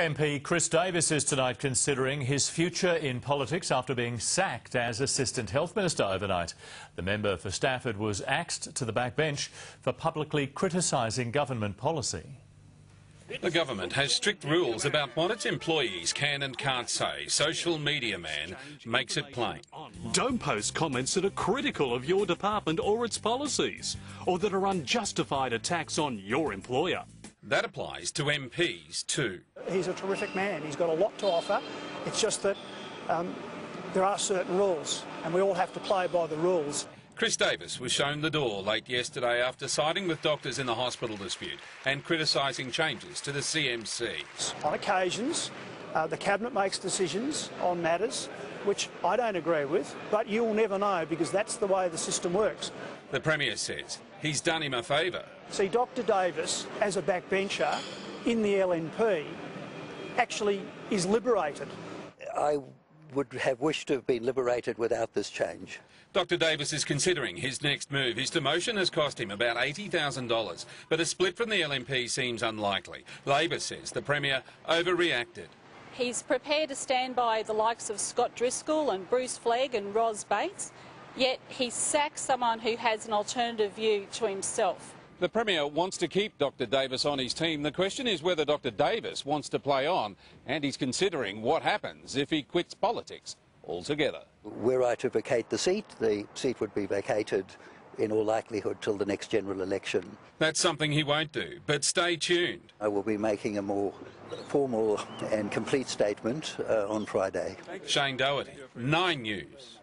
MP Chris Davis is tonight considering his future in politics after being sacked as Assistant Health Minister overnight. The member for Stafford was axed to the backbench for publicly criticising government policy. The government has strict rules about what its employees can and can't say. Social Media Man makes it plain. Don't post comments that are critical of your department or its policies, or that are unjustified attacks on your employer. That applies to MPs too. He's a terrific man. He's got a lot to offer. It's just that um, there are certain rules, and we all have to play by the rules. Chris Davis was shown the door late yesterday after siding with doctors in the hospital dispute and criticising changes to the CMC. On occasions, uh, the Cabinet makes decisions on matters which I don't agree with, but you'll never know because that's the way the system works. The Premier says he's done him a favour. See, Dr Davis, as a backbencher in the LNP, actually is liberated. I would have wished to have been liberated without this change. Dr Davis is considering his next move. His demotion has cost him about $80,000, but a split from the LNP seems unlikely. Labor says the Premier overreacted. He's prepared to stand by the likes of Scott Driscoll and Bruce Flegg and Ros Bates, yet he sacks someone who has an alternative view to himself. The Premier wants to keep Dr Davis on his team. The question is whether Dr Davis wants to play on, and he's considering what happens if he quits politics altogether. Were I to vacate the seat, the seat would be vacated in all likelihood till the next general election. That's something he won't do, but stay tuned. I will be making a more formal and complete statement uh, on Friday. Shane Doherty, 9 News.